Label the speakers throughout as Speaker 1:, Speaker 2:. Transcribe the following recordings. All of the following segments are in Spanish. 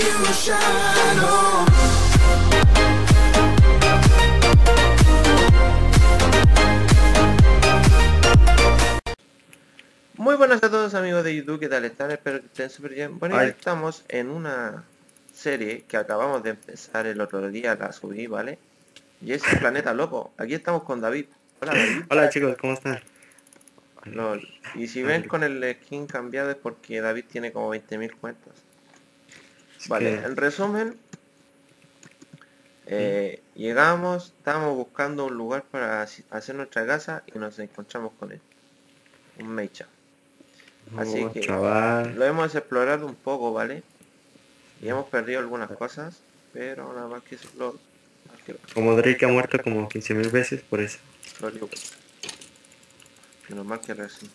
Speaker 1: you shine on.
Speaker 2: Muy buenas a todos amigos de YouTube, ¿qué tal están? Espero que estén súper bien. Bueno, ya estamos en una serie que acabamos de empezar el otro día, la subí, ¿vale? Y es el Planeta Loco. Aquí estamos con David. Hola David.
Speaker 3: Hola chicos, ¿cómo están?
Speaker 2: Lol. Y si ven con el skin cambiado es porque David tiene como 20.000 cuentas. Vale,
Speaker 3: que-
Speaker 2: en resumen, eh, llegamos, estábamos buscando un lugar para hacer nuestra casa y nos encontramos con él. Un mecha. Así
Speaker 3: Oh,
Speaker 2: que-
Speaker 3: chaval.
Speaker 2: Lo hemos explorado un poco, ¿vale? Y hemos perdido algunas cosas, pero nada más que lo-
Speaker 3: Como Drake ha muerto como 15.000 veces por eso.
Speaker 2: lo digo. Menos mal que recién.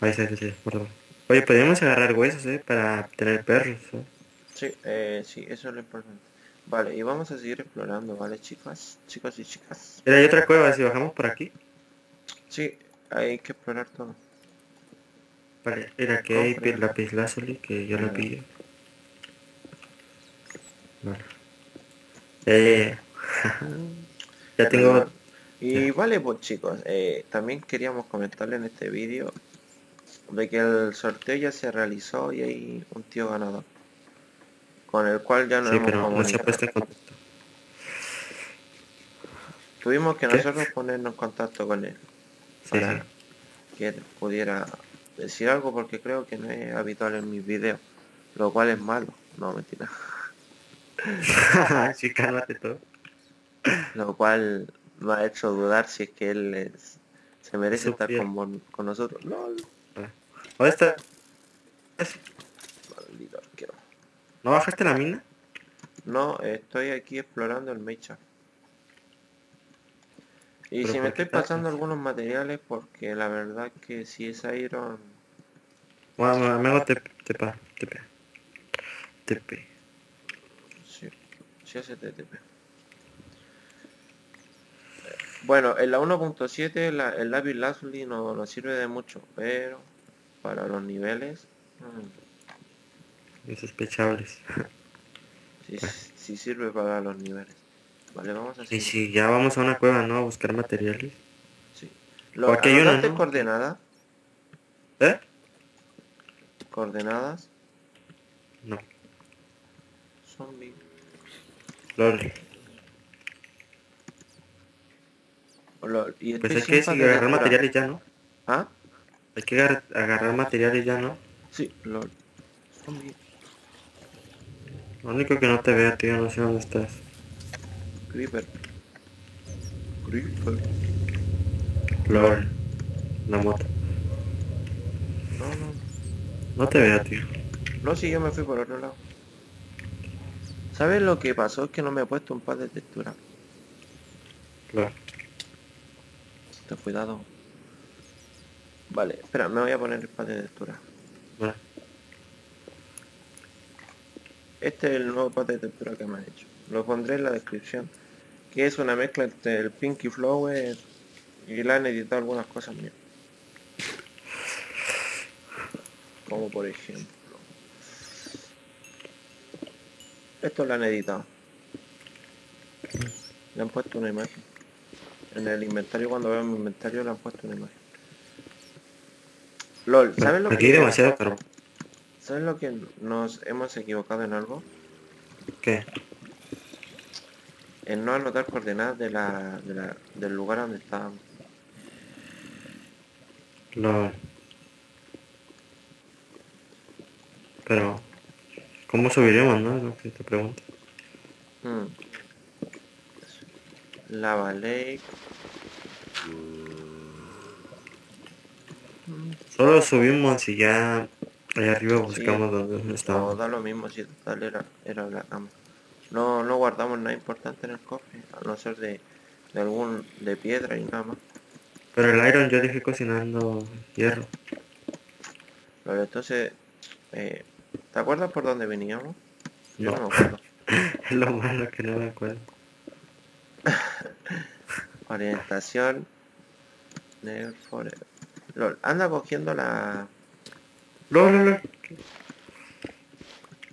Speaker 3: Ahí sí, sí, sí, perdón. Oye, podríamos agarrar huesos, eh, para tener perros, ¿eh?
Speaker 2: Sí, eh, sí, eso es lo importante. Vale, y vamos a seguir explorando, ¿vale, chicas? Chicos y chicas.
Speaker 3: Mira, hay otra cueva, si bajamos por aquí.
Speaker 2: Sí, hay que explorar todo.
Speaker 3: Vale, mira, aquí hay
Speaker 2: Cofre.
Speaker 3: pi- lapislázuli, que yo lo
Speaker 2: Ah.
Speaker 3: pillo. Vale. Eh, ya tengo...
Speaker 2: Y vale, pues chicos, eh, también queríamos comentarle en este vídeo de que el sorteo ya se realizó y hay un tío ganador. Con el cual ya nos
Speaker 3: Sí,
Speaker 2: hemos
Speaker 3: pero no se ha
Speaker 2: comunicado.
Speaker 3: puesto en contacto.
Speaker 2: Tuvimos que
Speaker 3: ¿Qué?
Speaker 2: nosotros ponernos en contacto con él
Speaker 3: Sí,
Speaker 2: para
Speaker 3: sí.
Speaker 2: que él pudiera decir algo porque creo que no es habitual en mis videos, lo cual es malo. No, mentira.
Speaker 3: sí, cálmate todo.
Speaker 2: Lo cual me ha hecho dudar si es que él es- se merece estar con, con nosotros. No,
Speaker 3: ¿Dónde está?
Speaker 2: maldito.
Speaker 3: ¿No bajaste la mina?
Speaker 2: No, estoy aquí explorando el mecha. Y
Speaker 3: ¿Pero
Speaker 2: si me estoy pasando algunos materiales porque la verdad que si es Iron...
Speaker 3: Bueno, me- me hago TP, TP, TP. TP.
Speaker 2: Sí, sí hace TTP. Bueno, en la 1.7 la- el lápiz lazuli no nos sirve de mucho, pero para los niveles mm,
Speaker 3: Insospechables.
Speaker 2: sí, sí sirve para los niveles. Vale, vamos a seguir.
Speaker 3: si ya vamos a una cueva, ¿no? A buscar materiales.
Speaker 2: Sí. Lo,
Speaker 3: Aquí hay una,
Speaker 2: ¿anotaste
Speaker 3: ¿no?
Speaker 2: coordenadas?
Speaker 3: ¿Eh?
Speaker 2: Coordenadas.
Speaker 3: No.
Speaker 2: Zombie.
Speaker 3: Lol.
Speaker 2: Lol, y
Speaker 3: Pues hay que sí, agarrar materiales ya, ¿no?
Speaker 2: ¿Ah?
Speaker 3: Hay que agar- agarrar materiales ya, ¿no?
Speaker 2: Sí, lol. Zombie.
Speaker 3: Lo único que no te veo, tío, no sé dónde estás.
Speaker 2: Creeper. Creeper.
Speaker 3: Lol. La moto.
Speaker 2: No, no.
Speaker 3: No te veo, tío.
Speaker 2: No, sí, yo me fui por otro lado. ¿Sabes lo que pasó? Es que no me he puesto un par de textura.
Speaker 3: Lol.
Speaker 2: Ten cuidado. Vale, espera, me voy a poner el pad de textura.
Speaker 3: Vale.
Speaker 2: Este es el nuevo pad de textura que me han hecho. Lo pondré en la descripción. Que es una mezcla entre el Pinky Flower y le han editado algunas cosas mías. Como por ejemplo. Esto lo han editado. Le han puesto una imagen. En el inventario, cuando veo mi inventario, le han puesto una imagen. LOL, ¿sabes lo
Speaker 3: Aquí hay
Speaker 2: que...
Speaker 3: demasiado carbón.
Speaker 2: ¿Sabes lo que nos hemos equivocado en algo?
Speaker 3: ¿Qué?
Speaker 2: En no anotar coordenadas de la, de la- del lugar donde estábamos.
Speaker 3: Lol. Pero... ¿Cómo subiremos, no? Es lo que te pregunto.
Speaker 2: Hmm. Lava Lake.
Speaker 3: Solo subimos y ya... Allá arriba buscamos
Speaker 2: Sí.
Speaker 3: dónde
Speaker 2: No,
Speaker 3: estábamos.
Speaker 2: da lo mismo si total era, era la cama. No, no guardamos nada importante en el cofre, a no ser de, de algún de piedra y nada más.
Speaker 3: Pero el iron yo dejé cocinando hierro.
Speaker 2: Pero entonces, eh, ¿te acuerdas por dónde veníamos? Yo no,
Speaker 3: No.
Speaker 2: me acuerdo.
Speaker 3: Es lo malo que no me acuerdo.
Speaker 2: Orientación. Never forever. Lol, anda cogiendo la...
Speaker 3: Lol, lol, lol.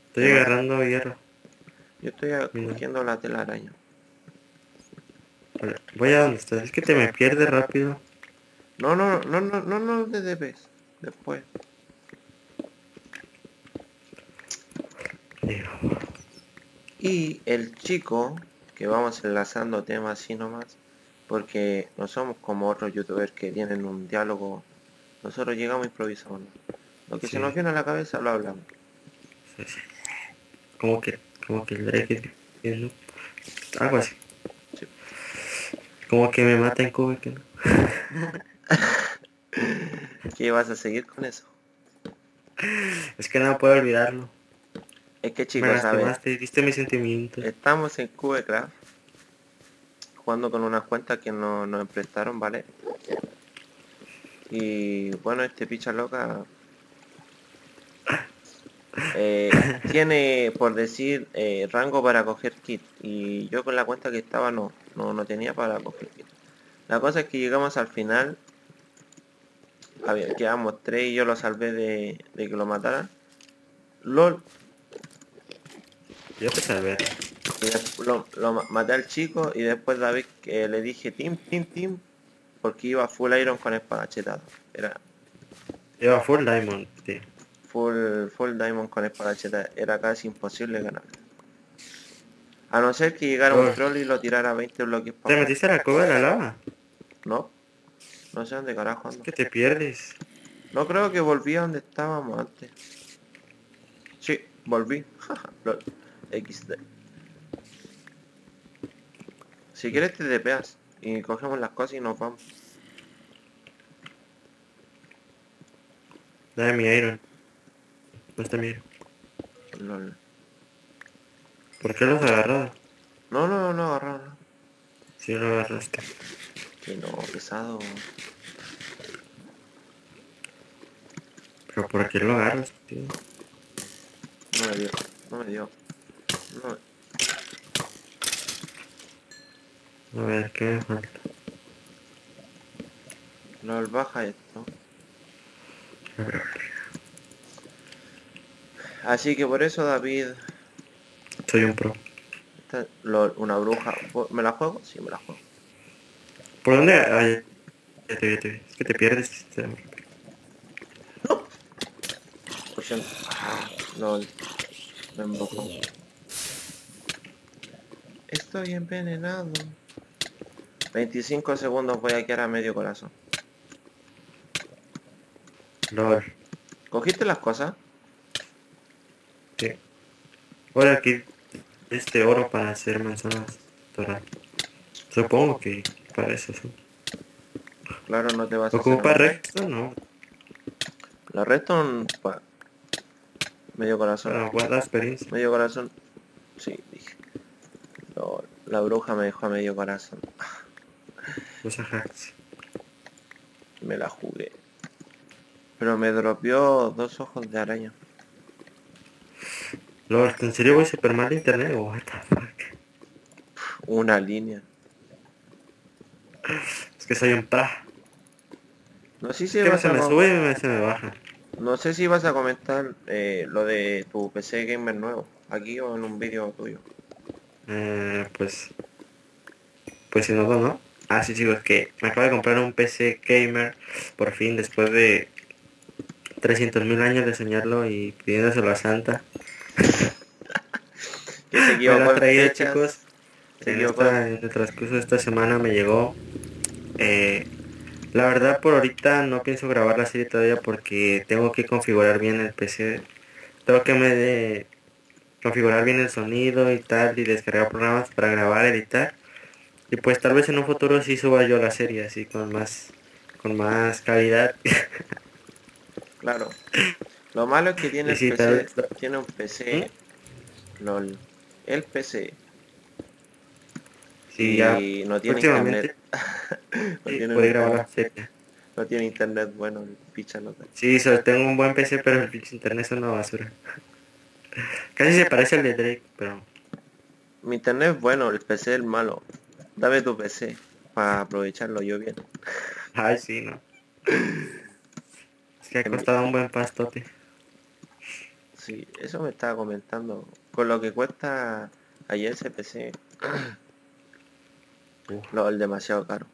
Speaker 3: Estoy agarrando hierro.
Speaker 2: Yo estoy cogiendo la telaraña.
Speaker 3: Voy a donde estás. Es que te me pierdes rápido.
Speaker 2: No, no, no, no, no, no de debes. Después. Y el chico, que vamos enlazando temas así nomás, porque no somos como otros youtubers que tienen un diálogo. Nosotros llegamos improvisando. Lo que
Speaker 3: Sí.
Speaker 2: se nos viene a la cabeza lo hablamos.
Speaker 3: sí, sí. Como que, como que el Drake es ¿no? Algo así.
Speaker 2: Sí.
Speaker 3: Como que me mata en Cuba, que no.
Speaker 2: ¿Qué vas a seguir con eso?
Speaker 3: Es que no puedo olvidarlo.
Speaker 2: Es que chicos,
Speaker 3: lastimaste, viste mis sentimientos.
Speaker 2: estamos en Cubecraft jugando con unas cuentas que no, nos prestaron, ¿vale? Y bueno, este picha loca eh, tiene, por decir, eh, rango para coger kit. Y yo con la cuenta que estaba no, no, no tenía para coger kit. La cosa es que llegamos al final. Había, quedamos tres y yo lo salvé de, de que lo mataran. LOL,
Speaker 3: Yo te salvé.
Speaker 2: lo, lo ma- maté al chico y después David que le dije team, team, team. Porque iba full iron con espadachetado. Era
Speaker 3: Lleva full diamond, tío.
Speaker 2: Full, full diamond con espadacheta. Era casi imposible ganar. A no ser que llegara un
Speaker 3: Oh.
Speaker 2: troll y lo tirara 20 bloques
Speaker 3: ¿Te
Speaker 2: para
Speaker 3: metiste a la cueva de la lava?
Speaker 2: No. No sé dónde carajo
Speaker 3: Es
Speaker 2: ando.
Speaker 3: que te pierdes.
Speaker 2: No creo que volví a donde estábamos antes. Sí, volví. XD. Si quieres te depeas y cogemos las cosas y nos vamos.
Speaker 3: Dame mi iron. Está mi iron.
Speaker 2: Lol.
Speaker 3: ¿Por qué los agarrado?
Speaker 2: No, no, no, agarra, no.
Speaker 3: Si lo agarraste.
Speaker 2: Que no, pesado.
Speaker 3: Pero ¿por qué lo agarras, tío?
Speaker 2: No me dio. No me dio. No me...
Speaker 3: A ver, ¿qué me falta?
Speaker 2: Lol, baja esto.
Speaker 3: A ver,
Speaker 2: Así que por eso David...
Speaker 3: Soy un pro.
Speaker 2: esta- lol, una bruja. ¿Me la juego? Sí, me la juego.
Speaker 3: ¿Por dónde? Ay, ya te vi, ya te vi. Es que te pierdes. te-
Speaker 2: Escuchen. Ah, lol. Me embocó. Estoy envenenado. 25 segundos voy a quedar a medio corazón.
Speaker 3: LOL.
Speaker 2: ¿Cogiste las cosas?
Speaker 3: Sí. Ahora aquí este oro para hacer manzanas doradas. Supongo que para eso sí.
Speaker 2: Claro, no te vas a
Speaker 3: ¿Ocupa
Speaker 2: hacer un-
Speaker 3: recto? No.
Speaker 2: La resto pa- medio corazón.
Speaker 3: Para guardar experiencia.
Speaker 2: Medio corazón. Sí, dije. La bruja me dejó a medio corazón.
Speaker 3: Hacks.
Speaker 2: Me la jugué. Pero me dropeó dos ojos de araña.
Speaker 3: LOL, ¿en serio voy super mal de internet? What the fuck?
Speaker 2: Una línea.
Speaker 3: Es que soy un pra.
Speaker 2: No sé si
Speaker 3: Es que
Speaker 2: vas
Speaker 3: se
Speaker 2: a
Speaker 3: me
Speaker 2: com-
Speaker 3: sube y me- se me baja.
Speaker 2: No sé si vas a comentar eh, lo de tu PC gamer nuevo. Aquí o en un vídeo tuyo.
Speaker 3: Eh, pues... Pues si no, no. Ah, sí, sí, es que me acabo de comprar un PC gamer por fin después de 300.000 años de soñarlo y pidiéndoselo a Santa.
Speaker 2: Que se equivocó en
Speaker 3: traído,
Speaker 2: fechas.
Speaker 3: chicos.
Speaker 2: Se
Speaker 3: En,
Speaker 2: equivocó
Speaker 3: esta, en el transcurso de esta semana me llegó. eh, la verdad, por ahorita no pienso grabar la serie todavía porque tengo que configurar bien el PC. Tengo que me de- configurar bien el sonido y tal y descargar programas para grabar, editar. Y pues tal vez en un futuro sí suba yo la serie así con más con más calidad.
Speaker 2: Claro. Lo malo es que tiene
Speaker 3: sí,
Speaker 2: PC. Tiene un PC. LOL. El PC.
Speaker 3: Sí,
Speaker 2: y
Speaker 3: ya
Speaker 2: no tiene internet. no,
Speaker 3: sí,
Speaker 2: tiene
Speaker 3: serie.
Speaker 2: no tiene internet bueno, el picha no.
Speaker 3: Sí, solo tengo un buen PC, pero el pinche internet es una basura. Casi se parece al de Drake, pero
Speaker 2: Mi internet es bueno, el PC es el malo. Dame tu PC para aprovecharlo yo bien.
Speaker 3: Ay, sí, no. Es que ha costado un buen pastote.
Speaker 2: Sí, eso me estaba comentando. Con lo que cuesta ayer ese PC, el demasiado caro.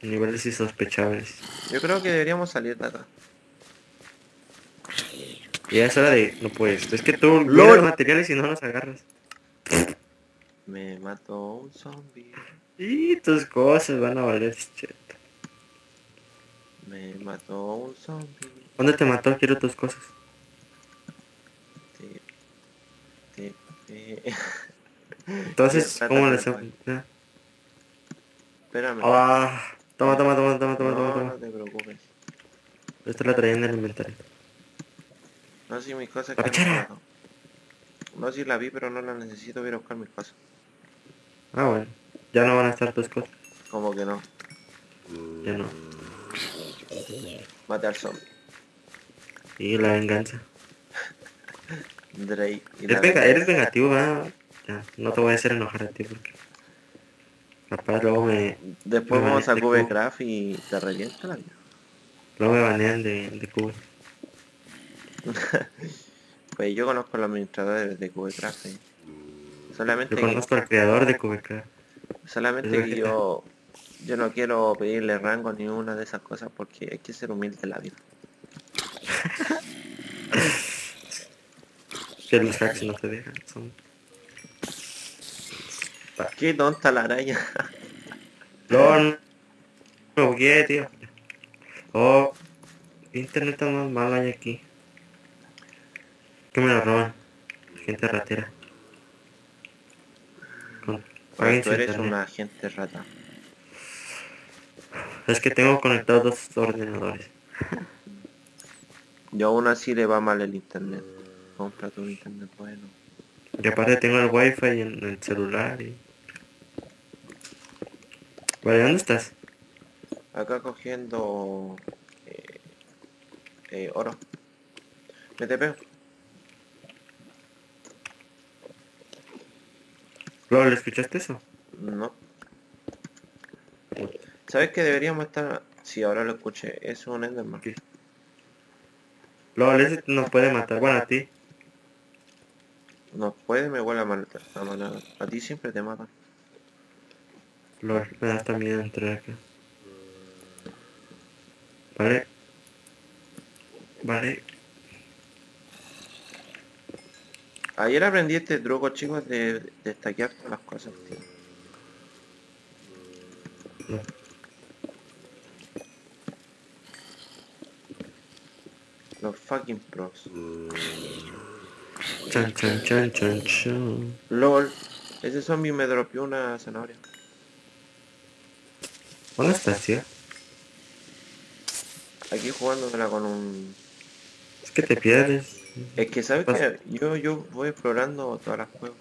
Speaker 3: niveles insospechables.
Speaker 2: Yo creo que deberíamos salir de acá.
Speaker 3: Ya es hora de... No puedes. Es que tú los materiales y no los agarras.
Speaker 2: Me mató un zombie.
Speaker 3: Y tus cosas van a valer shit.
Speaker 2: Me mató un zombie.
Speaker 3: ¿Dónde te mató? Quiero tus cosas. Entonces, ¿cómo le hacemos? Ya.
Speaker 2: Espérame.
Speaker 3: Ah, toma, toma, toma, toma, toma,
Speaker 2: no,
Speaker 3: toma,
Speaker 2: no te preocupes.
Speaker 3: Esta la traía en el inventario.
Speaker 2: No, si mis cosas
Speaker 3: La.
Speaker 2: No, si la vi, pero no la necesito. Voy a buscar mis cosas.
Speaker 3: Ah, bueno. Ya no van a estar tus cosas.
Speaker 2: Como que no.
Speaker 3: Ya no.
Speaker 2: Mate al zombie.
Speaker 3: Y la venganza.
Speaker 2: Drake. y
Speaker 3: Eres,
Speaker 2: venganza.
Speaker 3: eres vengativo, ¿verdad? Ya, no te voy a hacer enojar a ti porque... Capaz luego me,
Speaker 2: Después
Speaker 3: Me
Speaker 2: vamos a. Cubecraft y te revienta la vida.
Speaker 3: luego me banean de, de Cuba.
Speaker 2: Pues yo conozco a los administradores de Cubecraft. eh. Solamente,
Speaker 3: Yo
Speaker 2: que,
Speaker 3: conozco al creador de Cubecraft.
Speaker 2: solamente que yo, yo no quiero pedirle rango ni una de esas cosas porque hay que ser humilde en la vida.
Speaker 3: Que los hacks no te dejan. Son...
Speaker 2: Qué tonta la araña.
Speaker 3: No, no. Me bugueé, tío. Oh, ¿qué internet tan más malo hay aquí? Que me lo roban. Gente ratera. Con...
Speaker 2: tú eres
Speaker 3: internet.
Speaker 2: una agente rata.
Speaker 3: Es que tengo conectados dos ordenadores.
Speaker 2: Yo aún así le va mal el internet. Compra tu internet bueno.
Speaker 3: Y aparte tengo el wifi en el celular y... Vale, ¿dónde estás?
Speaker 2: Acá cogiendo eh, eh, oro. Me te pego.
Speaker 3: ¿Lo escuchaste eso?
Speaker 2: No. ¿Sabes que deberíamos estar? Sí, ahora lo escuché. Es un Enderman.
Speaker 3: ¿Qué? LOL, ese nos puede matar. Bueno, a ti.
Speaker 2: No puede, me huele a mal a manada. A ti siempre te matan.
Speaker 3: LOL, me da hasta miedo entrar acá. Vale. Vale.
Speaker 2: Ayer aprendí este truco, chicos, de, de todas las cosas, tío.
Speaker 3: No.
Speaker 2: Los fucking pros.
Speaker 3: Chan, chan, chan, chan, chan.
Speaker 2: LOL. Ese zombie me dropeó una zanahoria.
Speaker 3: ¿Dónde estás, tío?
Speaker 2: Aquí jugándomela con un...
Speaker 3: Es que te pierdes.
Speaker 2: Es que, ¿sabes qué? Yo, yo voy explorando todas las juegos.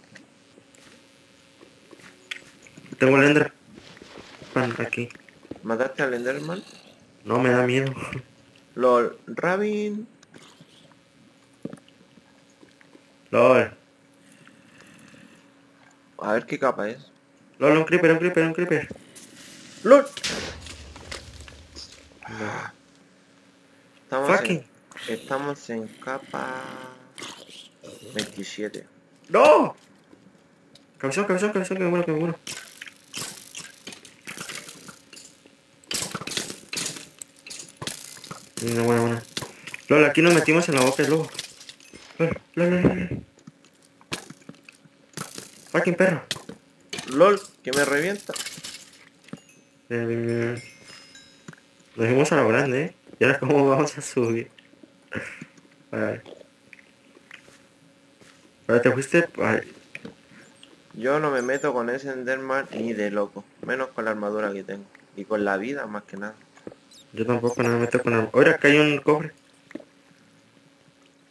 Speaker 3: Tengo el Ender Pan aquí.
Speaker 2: ¿Mataste al Enderman?
Speaker 3: No, me da miedo.
Speaker 2: LOL. Rabin.
Speaker 3: LOL.
Speaker 2: A ver qué capa es.
Speaker 3: LOL, un creeper, un creeper, un creeper.
Speaker 2: LOL.
Speaker 3: No.
Speaker 2: Estamos en,
Speaker 3: Fucking.
Speaker 2: estamos en capa 27.
Speaker 3: ¡No! Cabezón, cabezón, cabezón, que me muero, que me muero. Una buena, buena. LOL, aquí nos metimos en la boca del lobo. LOL, LOL, LOL, LOL. Fucking perro.
Speaker 2: LOL, que me revienta.
Speaker 3: Nos fuimos a lo grande, ¿eh? Y ahora cómo vamos a subir. A ver. Ahora te fuiste...
Speaker 2: Yo no me meto con ese Enderman ni de loco. Menos con la armadura que tengo. Y con la vida más que nada.
Speaker 3: yo tampoco no me meto con... arma- Ahora acá hay un cofre.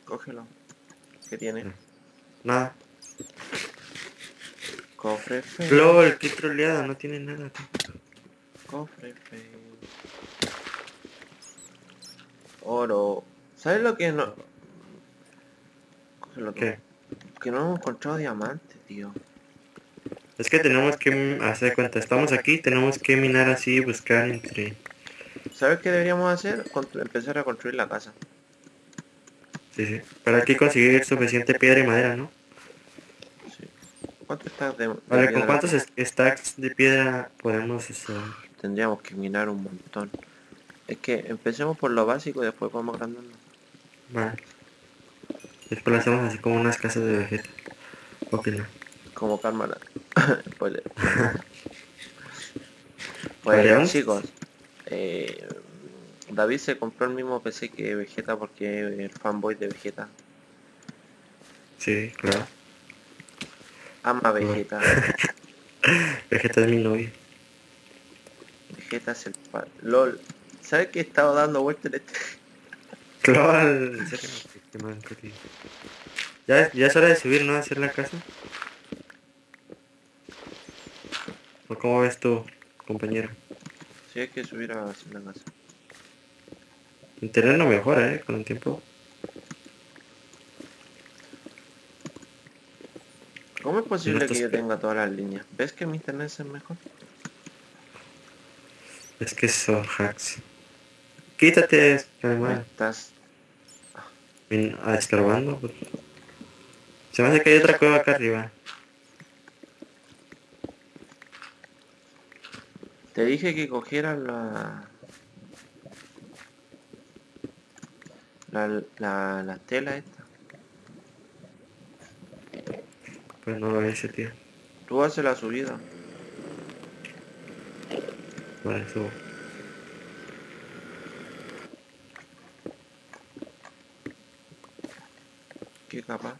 Speaker 2: Cógelo. ¿Qué tiene?
Speaker 3: Nada.
Speaker 2: Cofre feo.
Speaker 3: LOL, qué troleada, no tiene nada.
Speaker 2: Cofre feo. Oro. ¿Sabes lo que no?
Speaker 3: ¿Qué?
Speaker 2: Que no hemos encontrado diamantes, tío.
Speaker 3: Es que tenemos que hacer cuenta, estamos aquí, tenemos que minar así, buscar entre...
Speaker 2: ¿Sabes qué deberíamos hacer? Empezar a construir la casa.
Speaker 3: Sí, sí. Pero hay que conseguir suficiente piedra y madera, ¿no?
Speaker 2: Sí. ¿Cuánto estás de, de
Speaker 3: Vale, ¿con cuántos stacks de piedra podemos este,
Speaker 2: Tendríamos que minar un montón. Es que empecemos por lo básico y después vamos agrandando.
Speaker 3: Vale. Después lo hacemos así como unas casas de vegeta. Ok, no.
Speaker 2: Como cámara.
Speaker 3: ¿Podríamos?
Speaker 2: pues chicos, eh, David se compró el mismo PC que Vegeta porque es el fanboy de Vegeta.
Speaker 3: Sí, claro.
Speaker 2: Ama Vegeta.
Speaker 3: Vegeta es mi novio.
Speaker 2: Vegeta es el pa- LOL. ¿Sabes que he estado dando vueltas en este?
Speaker 3: Claro. Ya, ya es hora de subir, ¿no? Hacer la casa. ¿O cómo ves tú, compañero?
Speaker 2: Si hay que subir a hacer la casa.
Speaker 3: Internet no mejora, ¿eh? Con el tiempo.
Speaker 2: ¿Cómo es posible que yo tenga todas las líneas? ¿Ves que mi internet es mejor?
Speaker 3: Es que son hacks. Quítate, animal.
Speaker 2: estás...
Speaker 3: Ah, escarbando. pues. Se me hace que hay otra cueva acá arriba.
Speaker 2: Te dije que cogieras la... La, la, la tela esta.
Speaker 3: Pues no lo hice, tío.
Speaker 2: Tú haces la subida.
Speaker 3: Vale, subo.
Speaker 2: ¿Qué capaz?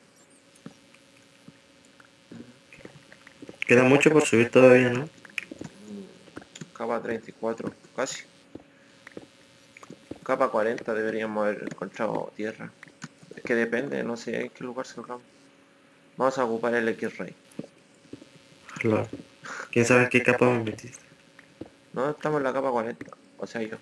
Speaker 3: Queda mucho por subir todavía, ¿no?
Speaker 2: Capa 34, casi. Capa 40 deberíamos haber encontrado tierra. Es que depende, no sé en qué lugar cerramos. Vamos a ocupar el X-Ray.
Speaker 3: Claro. ¿Quién sabe en qué capa me metiste?
Speaker 2: No, estamos en la capa 40. O sea, yo.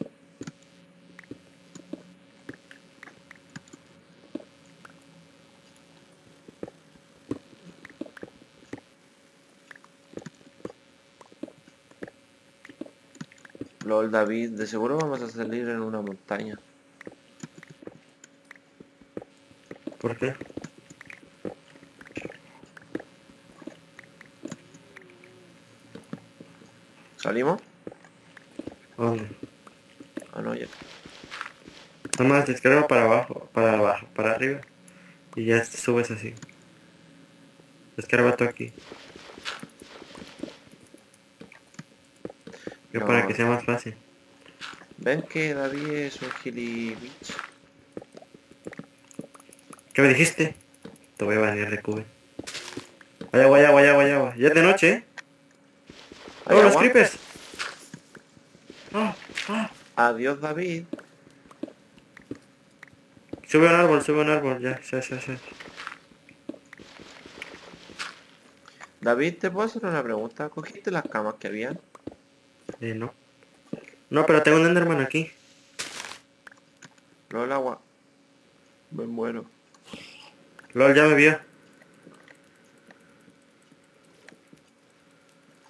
Speaker 2: LOL David, de seguro vamos a salir en una montaña.
Speaker 3: ¿Por qué?
Speaker 2: ¿Salimos?
Speaker 3: ¿A ¿Dónde?
Speaker 2: Ah, no, ya.
Speaker 3: Nada más descarga para abajo, para abajo, para arriba. Y ya subes así. Descarga tú aquí.
Speaker 2: No.
Speaker 3: para que sea más fácil.
Speaker 2: ¿Ven que David es un gilibich?
Speaker 3: ¿Qué me dijiste? Te voy a banear de cube. Vaya, vaya, vaya, vaya, vaya. Ya es de noche, ¿eh?
Speaker 2: ¿Hay
Speaker 3: ¡Oh, los creepers!
Speaker 2: Adiós David.
Speaker 3: Sube un árbol, sube un árbol, ya, ya, ya, ya.
Speaker 2: David, ¿te puedo hacer una pregunta? ¿Cogiste las camas que habían?
Speaker 3: Eh, no. No, pero tengo un Enderman aquí.
Speaker 2: No el agua. Me muero.
Speaker 3: LOL ya me vio.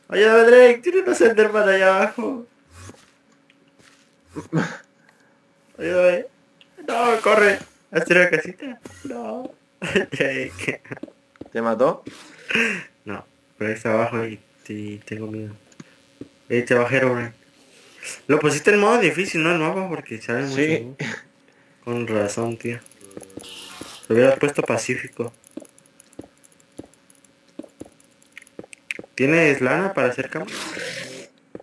Speaker 3: Ayúdame Drake, tiene unos Enderman allá abajo. Ayúdame. No, corre. Hazte una casita. No. Drake.
Speaker 2: ¿Te mató?
Speaker 3: No, pero ahí está abajo y, y tengo miedo. Ahí te bajé, Herobrine. Lo pusiste en modo difícil, ¿no? El mapa porque sabe mucho.
Speaker 2: Sí.
Speaker 3: ¿no? Con razón, tío. Lo hubiera puesto pacífico. ¿Tienes lana para hacer cama?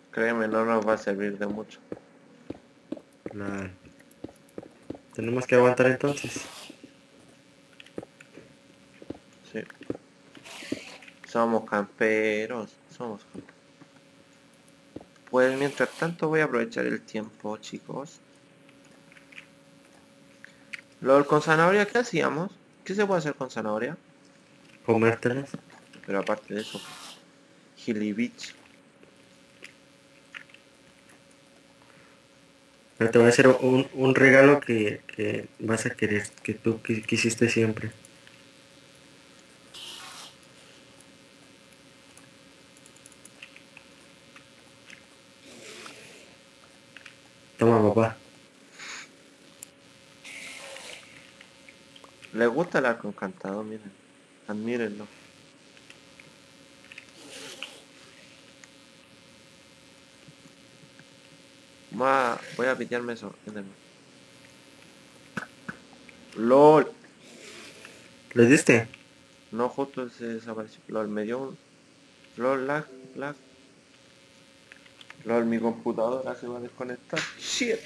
Speaker 2: Créeme, no nos va a servir de mucho.
Speaker 3: Nah. Tenemos que aguantar entonces.
Speaker 2: Sí. Somos camperos. Somos camperos. Pues mientras tanto voy a aprovechar el tiempo, chicos. LOL con zanahoria, ¿qué hacíamos? ¿Qué se puede hacer con zanahoria?
Speaker 3: Comértelas.
Speaker 2: Pero aparte de eso, gilibich.
Speaker 3: Pero te voy a hacer un, un regalo que, que vas a querer, que tú qui- quisiste siempre. Toma, papá.
Speaker 2: Les gusta el arco encantado, miren. Admírenlo. Va, voy a pitearme eso. Enderman. LOL.
Speaker 3: ¿Le diste?
Speaker 2: No, justo se desapareció. LOL, me dio un... LOL, lag, lag. LOL, mi computadora se va a desconectar. Shit.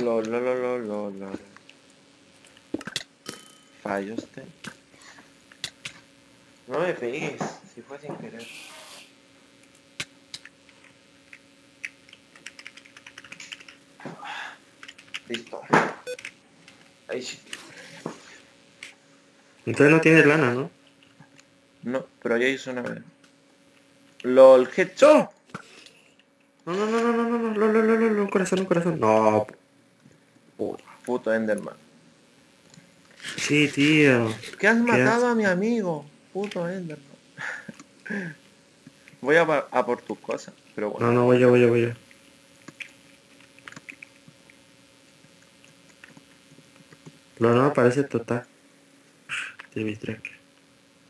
Speaker 2: LOL, LOL, LOL, LOL, LOL. Fallo usted. No me pegues, si fue sin querer. Listo. Ahí sí.
Speaker 3: Entonces no tienes lana, ¿no?
Speaker 2: No, pero ya hizo una vez. LOL, headshot.
Speaker 3: No, no, no, no, no, no, no, no, no, no, no, no, un corazón, un corazón. No. Puta.
Speaker 2: Puto Enderman.
Speaker 3: Sí, tío.
Speaker 2: ¿Qué has matado a mi amigo? Puto Enderman. Voy a, a por tus cosas, pero bueno.
Speaker 3: No, no, voy yo, voy yo, voy yo. No me parece total. TV Tracker.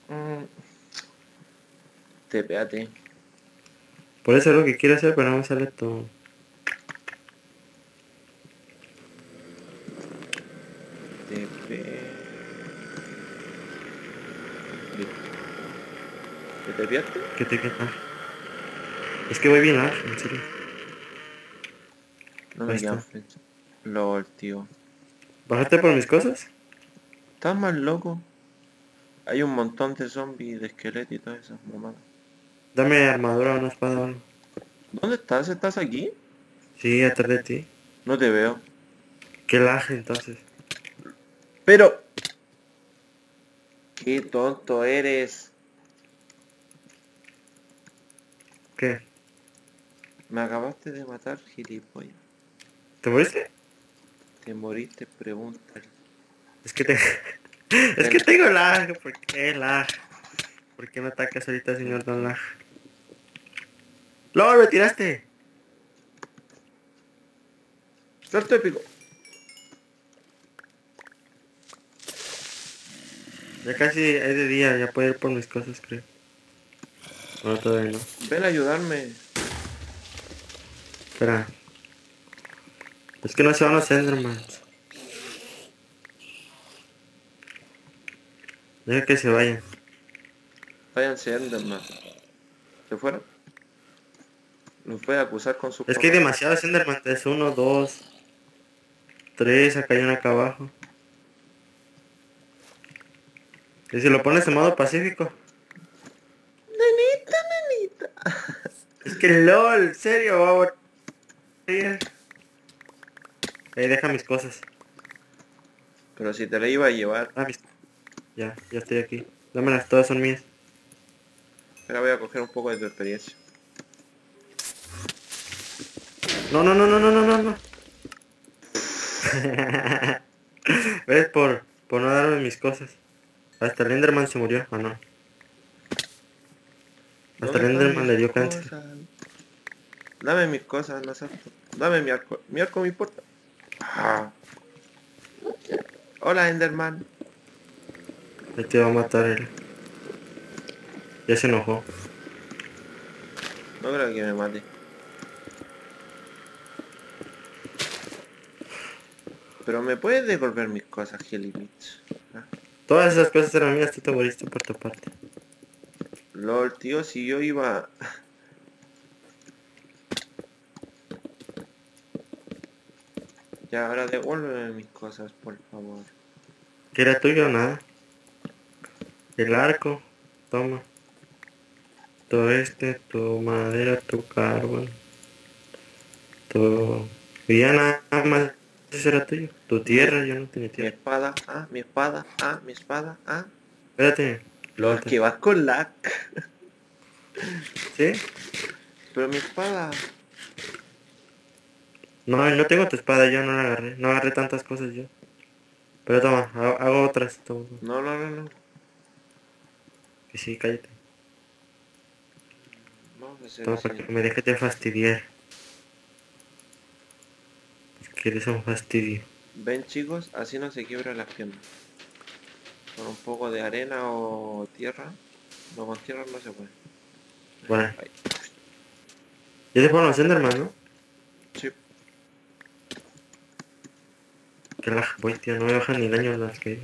Speaker 2: Mm. Tepéate.
Speaker 3: Por eso es lo que quiero hacer, pero no me sale todo.
Speaker 2: Listo. ¿Te tepeaste?
Speaker 3: ¿Qué te queda? Es que voy bien largo, en serio.
Speaker 2: No me flechas. LOL, tío.
Speaker 3: ¿Bajaste por mis cosas?
Speaker 2: Estás más loco. Hay un montón de zombies, de esqueletos y todas esas mamadas.
Speaker 3: Dame armadura, una espada o algo.
Speaker 2: ¿Dónde estás? ¿Estás aquí?
Speaker 3: Sí, atrás de ti.
Speaker 2: No te veo.
Speaker 3: Qué laje entonces.
Speaker 2: Pero... Qué tonto eres.
Speaker 3: ¿Qué?
Speaker 2: Me acabaste de matar, gilipollas.
Speaker 3: ¿Te moriste?
Speaker 2: Te moriste, pregúntale.
Speaker 3: Es que te... es que tengo lag. ¿Por qué lag? ¿Por qué me atacas ahorita, señor Don Lag? ¡LOL, me tiraste!
Speaker 2: Salto épico.
Speaker 3: Ya casi es de día, ya puedo ir por mis cosas, creo. No, todavía no.
Speaker 2: Ven a ayudarme.
Speaker 3: Espera. Es que no se van los Endermans. Deja que se vayan.
Speaker 2: Váyanse Enderman. ¿Se fueron? Nos puede acusar con su...
Speaker 3: Es que hay demasiados Endermans. Es uno, dos, tres. Acá hay uno acá abajo. Y si lo pones en modo pacífico.
Speaker 2: Nenita, nenita.
Speaker 3: Es que LOL, serio, va a. Eh, deja mis cosas.
Speaker 2: Pero si te la iba a llevar.
Speaker 3: Ah, mis... Ya, ya estoy aquí. Dámelas, todas son mías.
Speaker 2: Ahora voy a coger un poco de tu experiencia.
Speaker 3: No, no, no, no, no, no, no, no. ¿Ves? Por, por no darme mis cosas. Hasta el Enderman se murió, ¿o no? Hasta el
Speaker 2: ¿Dónde están
Speaker 3: Enderman le dio cáncer.
Speaker 2: cosas? Dame mis cosas, acepto. Dame mi arco. Mi arco me importa. Ah. Hola, Enderman.
Speaker 3: Él te va a matar él. Ya se enojó.
Speaker 2: No creo que me mate. Pero me puedes devolver mis cosas, Helibits. ¿Ah?
Speaker 3: Todas esas cosas eran mías, tú te moriste por tu parte.
Speaker 2: LOL, tío, si yo iba... Ya, ahora devuélveme mis cosas, por favor.
Speaker 3: ¿Qué era tuyo o nada? El arco, toma. Todo este, tu madera, tu carbón. Tu... Y ya nada más, eso era tuyo. Tu tierra, yo no tenía
Speaker 2: Mi
Speaker 3: tierra.
Speaker 2: espada, ah, mi espada, ah, mi espada, ah.
Speaker 3: Espérate.
Speaker 2: LOL, que vas con lag.
Speaker 3: ¿Sí?
Speaker 2: Pero mi espada...
Speaker 3: No, no tengo tu espada, yo no la agarré. No agarré tantas cosas yo. Pero toma, hago, hago otras. Toma.
Speaker 2: No, no, no, no.
Speaker 3: Que sí, cállate.
Speaker 2: Así.
Speaker 3: para que me dejes de fastidiar. Es que eres un fastidio.
Speaker 2: Ven chicos, así no se quiebran las piernas. Con un poco de arena o tierra. No, con tierra no se puede.
Speaker 3: Bueno,
Speaker 2: Ahí.
Speaker 3: ya te ponen los Enderman, ¿no?
Speaker 2: Sí.
Speaker 3: Que la voy, tío, no me bajan ni daño las que...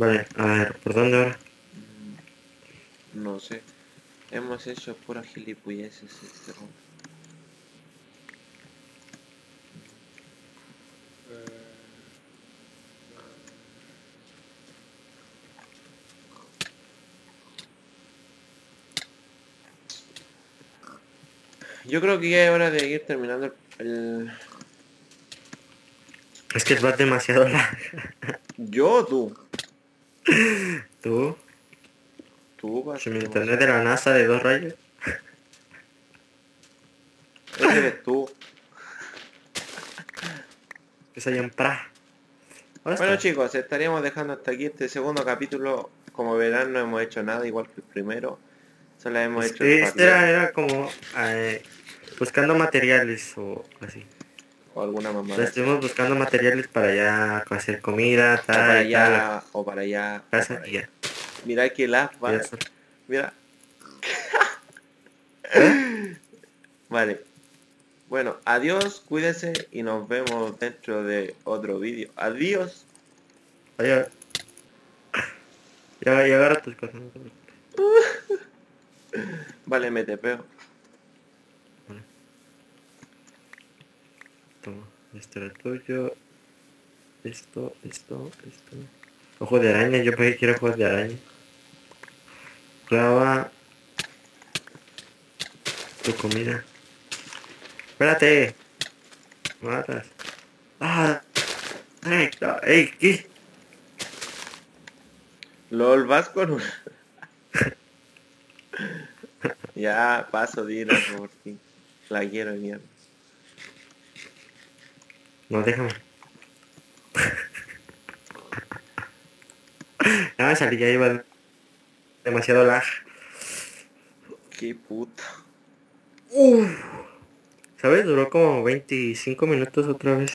Speaker 3: Vale, a ver, ¿por dónde ahora?
Speaker 2: No sé. Hemos hecho puras gilipolleces este round. Yo creo que ya es hora de ir terminando el...
Speaker 3: Es que vas demasiado larga.
Speaker 2: ¿Yo tú?
Speaker 3: ¿Tú?
Speaker 2: Tú vas
Speaker 3: Si mi internet de la NASA de dos rayos.
Speaker 2: Ese eres tú.
Speaker 3: Que se en Pra.
Speaker 2: Bueno chicos, estaríamos dejando hasta aquí este segundo capítulo. Como verán, no hemos hecho nada igual que el primero. Solo hemos hecho
Speaker 3: Este era, era como eh, buscando materiales o así.
Speaker 2: O alguna
Speaker 3: O sea,
Speaker 2: mamada.
Speaker 3: estuvimos buscando materiales para ya hacer comida,
Speaker 2: O para
Speaker 3: tal, tal,
Speaker 2: allá, o para allá. o
Speaker 3: casa
Speaker 2: para
Speaker 3: y
Speaker 2: allá.
Speaker 3: ya.
Speaker 2: Mira que la
Speaker 3: eso.
Speaker 2: Mira. vale. Bueno, adiós, cuídese y nos vemos dentro de otro vídeo. Adiós.
Speaker 3: Oye, ya, ya agarra tus cosas. te.
Speaker 2: Vale, me.
Speaker 3: Toma, esto era tuyo. Esto, esto, esto. Ojo de araña, yo porque quiero ojos de araña. Clava. Tu comida. Espérate. Matas. Ah. Ey, ey, ¿qué?
Speaker 2: LOL vas con un... ya, paso, dilo por fin. La quiero, mierda.
Speaker 3: No, déjame. me salí, ya iba demasiado lag.
Speaker 2: Qué puta.
Speaker 3: ¿Sabes? Duró como 25 minutos otra vez.